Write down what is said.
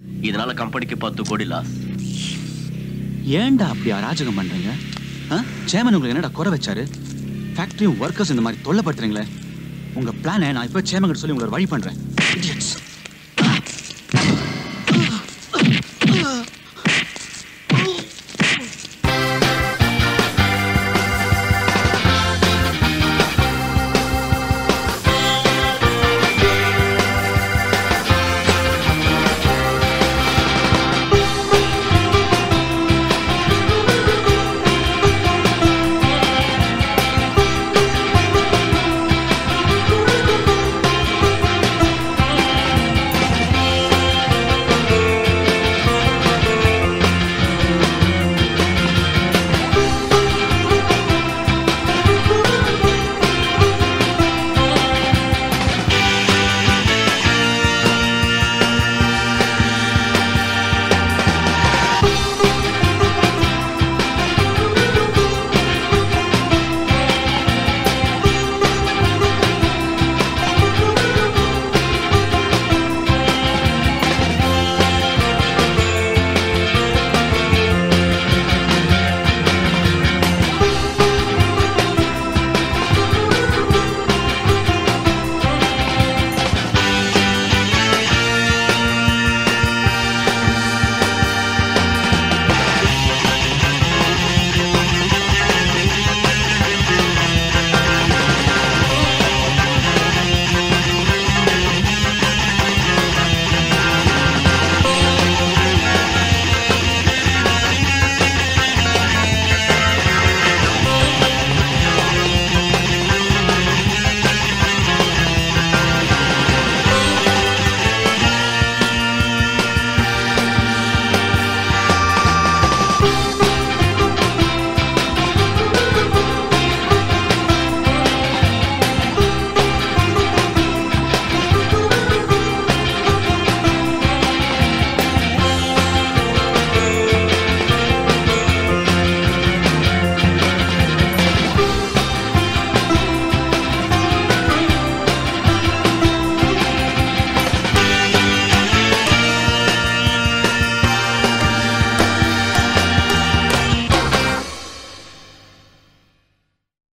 இதனால கம்பெனிக்கு பத்து கோடி லாஸ் ஏன்டா அப்படி அராஜகம் பண்றீங்க? சேமன் உங்களுக்கு என்னடா குறை வச்சாரு? ஃபேக்டரியும் ஒர்க்கர்ஸ் இந்த மாதிரி தொல்லைப்படுத்துறீங்களே. உங்க பிளானை நான் இப்போ சேமன் சொல்லி உங்களை வழி பண்றேன்.